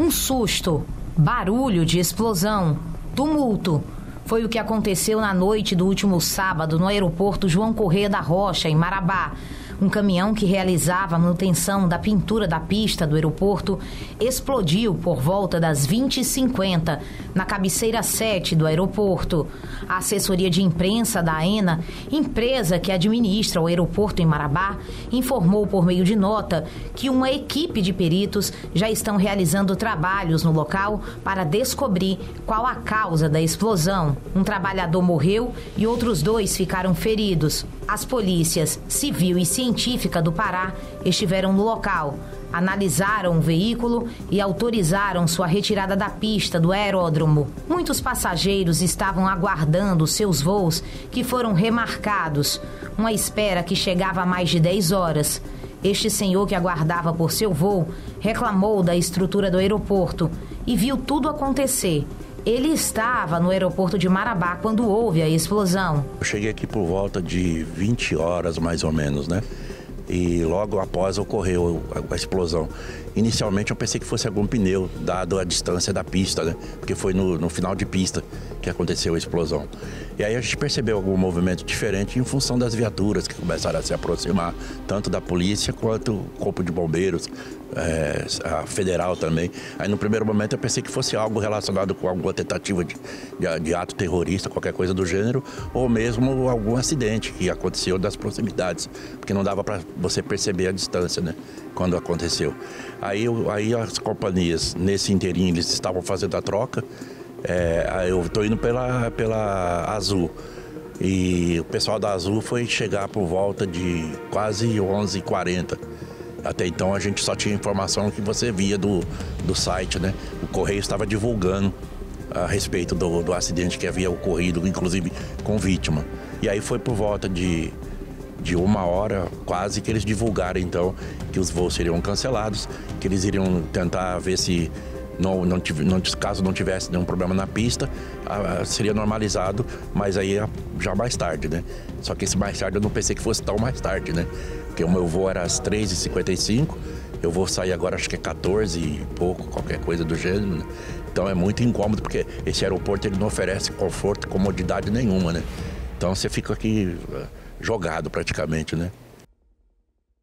Um susto, barulho de explosão, tumulto. Foi o que aconteceu na noite do último sábado no aeroporto João Correia da Rocha, em Marabá. Um caminhão que realizava a manutenção da pintura da pista do aeroporto explodiu por volta das 20h50 na cabeceira 7 do aeroporto. A assessoria de imprensa da AENA, empresa que administra o aeroporto em Marabá, informou por meio de nota que uma equipe de peritos já estão realizando trabalhos no local para descobrir qual a causa da explosão. Um trabalhador morreu e outros dois ficaram feridos. As polícias civil e científica do Pará estiveram no local, analisaram o veículo e autorizaram sua retirada da pista do aeródromo. Muitos passageiros estavam aguardando seus voos que foram remarcados, uma espera que chegava a mais de 10 horas. Este senhor que aguardava por seu voo reclamou da estrutura do aeroporto e viu tudo acontecer ele estava no aeroporto de Marabá quando houve a explosão. Eu cheguei aqui por volta de 20 horas mais ou menos, né? E logo após ocorreu a, explosão. Inicialmente eu pensei que fosse algum pneu, dado a distância da pista, né? Porque foi no, no final de pista que aconteceu a explosão. E aí a gente percebeu algum movimento diferente em função das viaturas que começaram a se aproximar, tanto da polícia quanto o corpo de bombeiros, é, a federal também. Aí no primeiro momento eu pensei que fosse algo relacionado com alguma tentativa de, de, de ato terrorista, qualquer coisa do gênero, ou mesmo algum acidente que aconteceu das proximidades, porque não dava para você perceber a distância, né? Quando aconteceu. Aí, aí as companhias, nesse inteirinho, eles estavam fazendo a troca é, eu estou indo pela, pela Azul. E o pessoal da Azul foi chegar por volta de quase 11h40. Até então a gente só tinha informação que você via do, do site, né? O Correio estava divulgando a respeito do, do acidente que havia ocorrido, inclusive com vítima. E aí foi por volta de, de uma hora quase que eles divulgaram então que os voos seriam cancelados, que eles iriam tentar ver se não, não, não, caso não tivesse nenhum problema na pista, a, a, seria normalizado, mas aí já mais tarde, né? Só que esse mais tarde eu não pensei que fosse tão mais tarde, né? Porque o meu voo era às 3h55, eu vou sair agora acho que é 14 e pouco, qualquer coisa do gênero, né? Então é muito incômodo porque esse aeroporto ele não oferece conforto, comodidade nenhuma, né? Então você fica aqui eh, jogado praticamente, né?